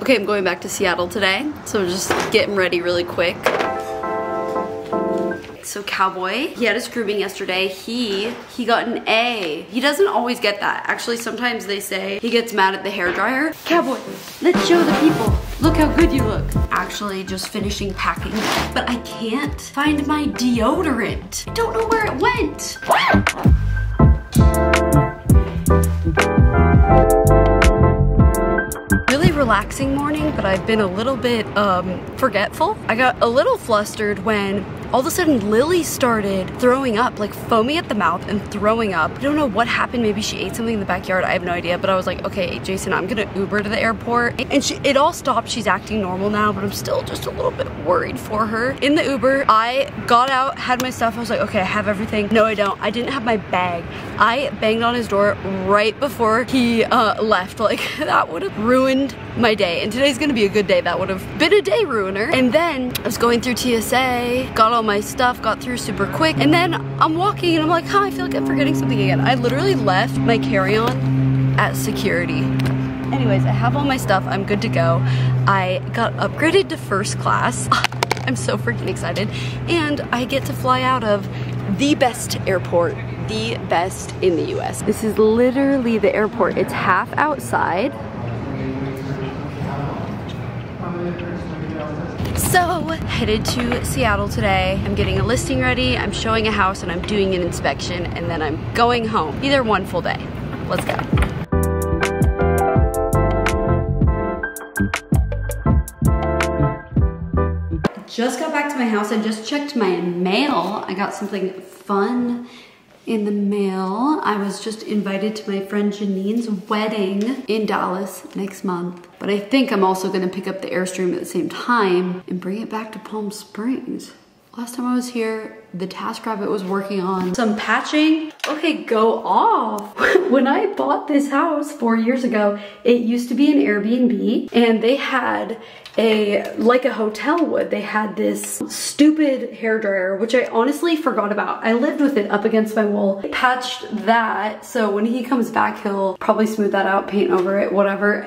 Okay, I'm going back to Seattle today, so just getting ready really quick. So Cowboy, he had his grooming yesterday. He, he got an A. He doesn't always get that. Actually, sometimes they say he gets mad at the hair dryer. Cowboy, let's show the people. Look how good you look. Actually, just finishing packing, but I can't find my deodorant. I don't know where it went. Relaxing morning, but I've been a little bit um, forgetful. I got a little flustered when all of a sudden Lily started throwing up, like foaming at the mouth and throwing up. I don't know what happened. Maybe she ate something in the backyard. I have no idea. But I was like, okay, Jason, I'm gonna Uber to the airport. And she, it all stopped. She's acting normal now, but I'm still just a little bit worried for her. In the Uber, I got out, had my stuff. I was like, okay, I have everything. No, I don't. I didn't have my bag. I banged on his door right before he uh, left. Like that would have ruined my day. And today's gonna be a good day. That would have been a day ruiner. And then I was going through TSA, got all my stuff, got through super quick. And then I'm walking and I'm like, huh, I feel like I'm forgetting something again. I literally left my carry-on at security. Anyways, I have all my stuff. I'm good to go. I got upgraded to first class. I'm so freaking excited. And I get to fly out of the best airport, the best in the US. This is literally the airport. It's half outside. So, headed to Seattle today. I'm getting a listing ready, I'm showing a house, and I'm doing an inspection, and then I'm going home. Either one full day. Let's go. Just got back to my house. I just checked my mail. I got something fun in the mail. I was just invited to my friend Janine's wedding in Dallas next month. But I think I'm also gonna pick up the Airstream at the same time and bring it back to Palm Springs. Last time I was here, the TaskRabbit was working on some patching. Okay, go off. when I bought this house four years ago, it used to be an Airbnb and they had a, like a hotel would, they had this stupid hair dryer, which I honestly forgot about. I lived with it up against my wall, patched that. So when he comes back, he'll probably smooth that out, paint over it, whatever.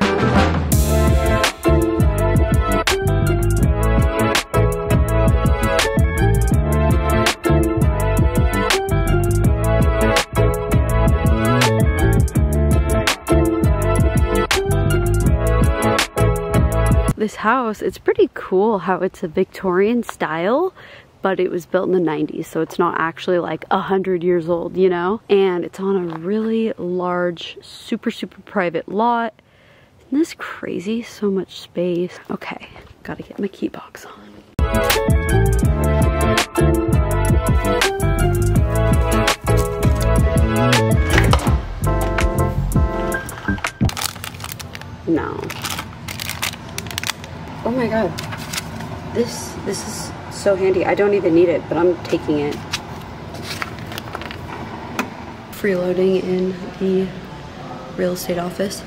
House, it's pretty cool how it's a Victorian style, but it was built in the 90s, so it's not actually like a hundred years old, you know? And it's on a really large, super, super private lot. Isn't this crazy? So much space. Okay, gotta get my key box on. No. Oh my god. This this is so handy. I don't even need it, but I'm taking it. Freeloading in the real estate office.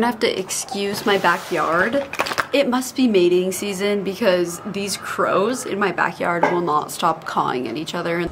Gonna have to excuse my backyard. It must be mating season because these crows in my backyard will not stop cawing at each other.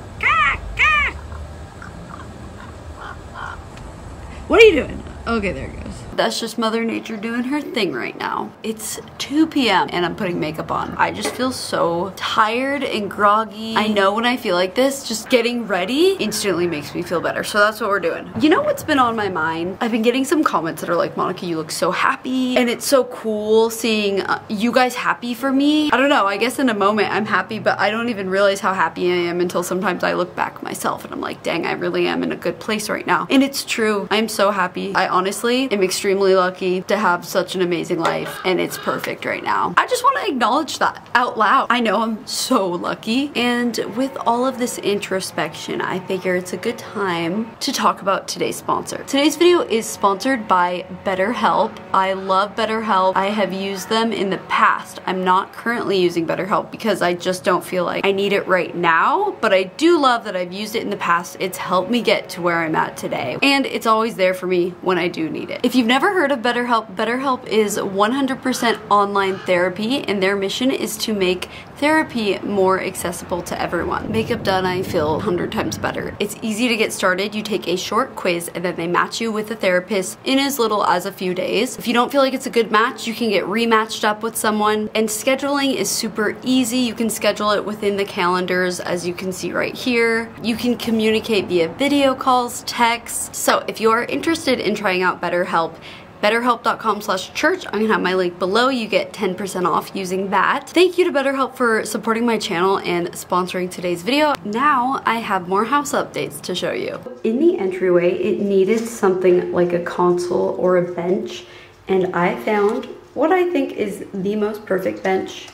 What are you doing? Okay, there it goes. That's just Mother Nature doing her thing right now. It's 2 p.m. and I'm putting makeup on. I just feel so tired and groggy. I know when I feel like this, just getting ready instantly makes me feel better. So that's what we're doing. You know what's been on my mind? I've been getting some comments that are like, Monica, you look so happy. And it's so cool seeing uh, you guys happy for me. I don't know, I guess in a moment I'm happy, but I don't even realize how happy I am until sometimes I look back myself and I'm like, dang, I really am in a good place right now. And it's true. I'm so happy. I honestly am extremely extremely lucky to have such an amazing life and it's perfect right now. I just want to acknowledge that out loud. I know I'm so lucky. And with all of this introspection, I figure it's a good time to talk about today's sponsor. Today's video is sponsored by BetterHelp. I love BetterHelp. I have used them in the past. I'm not currently using BetterHelp because I just don't feel like I need it right now, but I do love that I've used it in the past. It's helped me get to where I'm at today. And it's always there for me when I do need it. If you've never heard of BetterHelp, BetterHelp is 100% online therapy and their mission is to make therapy more accessible to everyone. Makeup done, I feel 100 times better. It's easy to get started. You take a short quiz and then they match you with a therapist in as little as a few days. If you don't feel like it's a good match, you can get rematched up with someone. And scheduling is super easy. You can schedule it within the calendars as you can see right here. You can communicate via video calls, texts. So if you are interested in trying out BetterHelp, betterhelp.com slash church. I'm gonna have my link below. You get 10% off using that. Thank you to BetterHelp for supporting my channel and sponsoring today's video. Now I have more house updates to show you. In the entryway, it needed something like a console or a bench, and I found what I think is the most perfect bench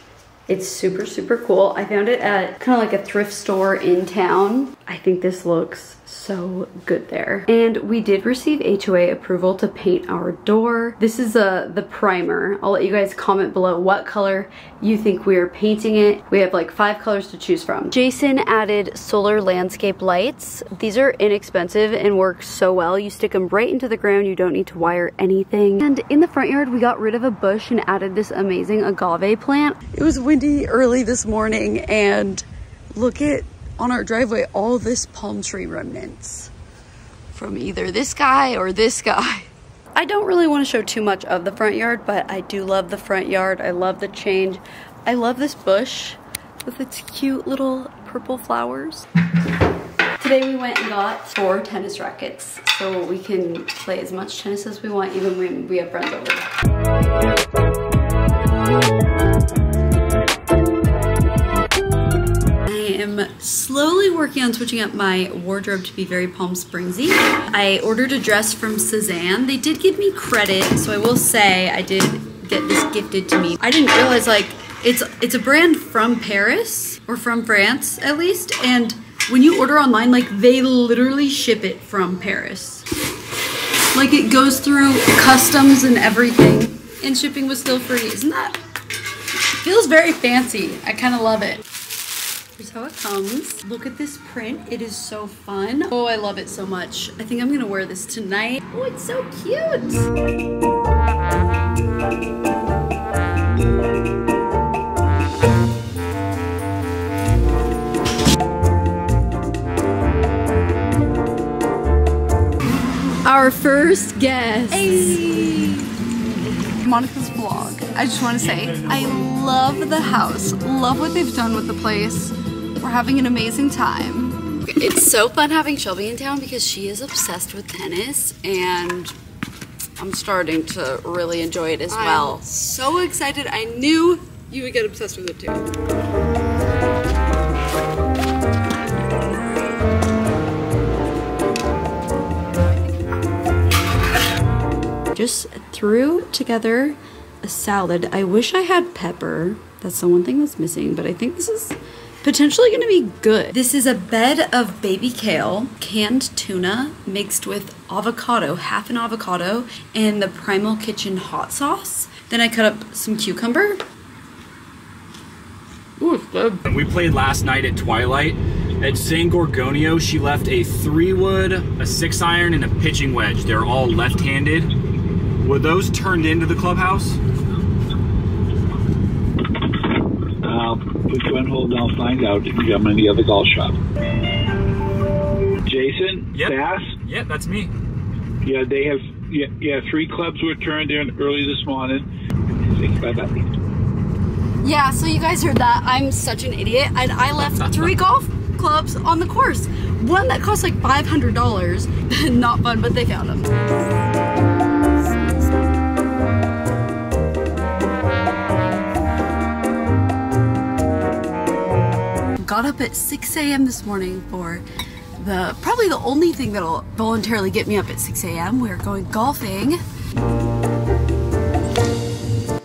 it's super, super cool. I found it at kind of like a thrift store in town. I think this looks so good there. And we did receive HOA approval to paint our door. This is uh, the primer. I'll let you guys comment below what color you think we are painting it. We have like five colors to choose from. Jason added solar landscape lights. These are inexpensive and work so well. You stick them right into the ground. You don't need to wire anything. And in the front yard, we got rid of a bush and added this amazing agave plant. It was windy early this morning and look at on our driveway all this palm tree remnants from either this guy or this guy. I don't really want to show too much of the front yard, but I do love the front yard. I love the change. I love this bush with its cute little purple flowers. Today we went and got four tennis rackets so we can play as much tennis as we want even when we have friends over. Am slowly working on switching up my wardrobe to be very Palm Springsy. I ordered a dress from Sézane. They did give me credit, so I will say I did get this gifted to me. I didn't realize like it's it's a brand from Paris or from France at least, and when you order online, like they literally ship it from Paris. Like it goes through customs and everything, and shipping was still free. Isn't that? Feels very fancy. I kind of love it. Here's how it comes. Look at this print. It is so fun. Oh, I love it so much. I think I'm gonna wear this tonight. Oh, it's so cute. Our first guest. Hey. Monica's vlog. I just want to say, I love the house. Love what they've done with the place. We're having an amazing time. It's so fun having Shelby in town because she is obsessed with tennis and I'm starting to really enjoy it as I'm well. so excited. I knew you would get obsessed with it too. just threw together a salad. I wish I had pepper. That's the one thing that's missing, but I think this is potentially gonna be good. This is a bed of baby kale, canned tuna mixed with avocado, half an avocado, and the Primal Kitchen hot sauce. Then I cut up some cucumber. Ooh, good. We played last night at Twilight. At San Gorgonio, she left a three wood, a six iron, and a pitching wedge. They're all left-handed. Were those turned into the clubhouse? I'll put you on hold and I'll find out if you got any other golf shop. Jason? Yep. Bass? Yeah, that's me. Yeah, they have, yeah, yeah, three clubs were turned in early this morning. Bye bye. Yeah, so you guys heard that. I'm such an idiot. And I left three golf clubs on the course. One that cost like $500. Not fun, but they found them. Got up at 6 a.m. this morning for the probably the only thing that'll voluntarily get me up at 6 a.m. We're going golfing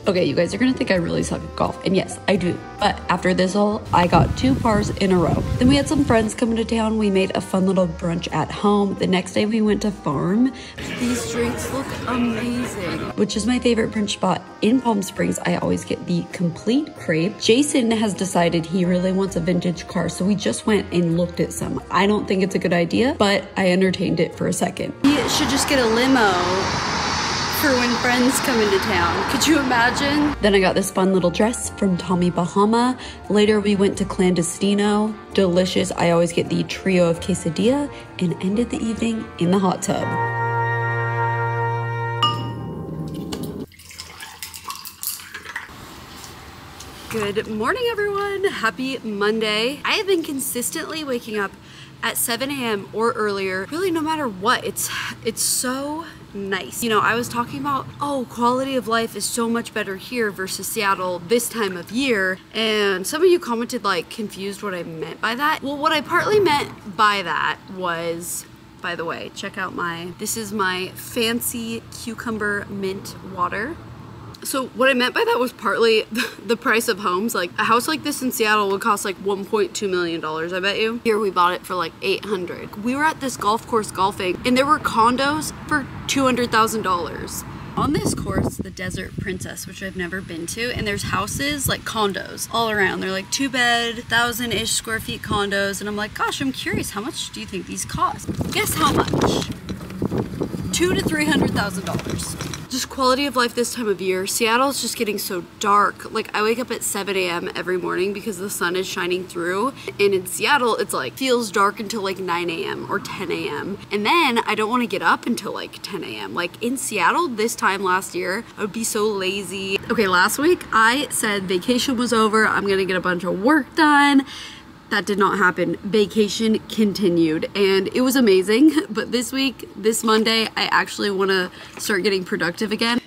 Okay, you guys are gonna think I really suck at golf, and yes, I do. But after this hole, I got two pars in a row. Then we had some friends coming to town. We made a fun little brunch at home. The next day, we went to farm. These drinks look amazing. Which is my favorite brunch spot in Palm Springs. I always get the complete crepe. Jason has decided he really wants a vintage car, so we just went and looked at some. I don't think it's a good idea, but I entertained it for a second. We should just get a limo for when friends come into town. Could you imagine? Then I got this fun little dress from Tommy Bahama. Later we went to Clandestino. Delicious. I always get the trio of quesadilla and ended the evening in the hot tub. Good morning, everyone. Happy Monday. I have been consistently waking up at 7 a.m. or earlier, really no matter what. It's it's so nice. You know, I was talking about, oh, quality of life is so much better here versus Seattle this time of year. And some of you commented like confused what I meant by that. Well, what I partly meant by that was by the way, check out my, this is my fancy cucumber mint water. So what I meant by that was partly the price of homes. Like a house like this in Seattle would cost like 1.2 million dollars, I bet you. Here we bought it for like 800. We were at this golf course golfing and there were condos for $200,000 on this course, the Desert Princess, which I've never been to, and there's houses like condos all around. They're like two bed, thousand ish square feet condos, and I'm like, gosh, I'm curious, how much do you think these cost? Guess how much? Two to three hundred thousand dollars just quality of life this time of year. Seattle is just getting so dark. Like I wake up at 7 a.m. every morning because the sun is shining through. And in Seattle, it's like feels dark until like 9 a.m. or 10 a.m. And then I don't want to get up until like 10 a.m. Like in Seattle this time last year, I would be so lazy. Okay, last week I said vacation was over. I'm gonna get a bunch of work done that did not happen. Vacation continued and it was amazing. But this week, this Monday, I actually want to start getting productive again.